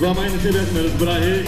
Vamos war meine Tibet met het brahe.